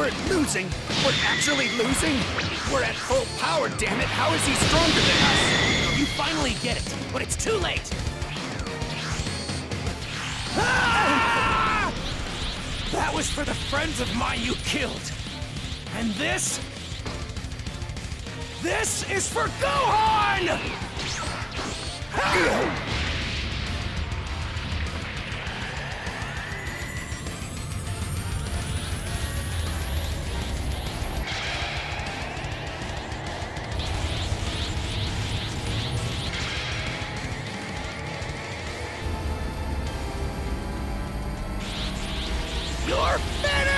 We're losing. We're actually losing. We're at full power, damn it. How is he stronger than us? You finally get it, but it's too late. Ah! That was for the friends of mine you killed. And this? This is for Gohan! You're finished!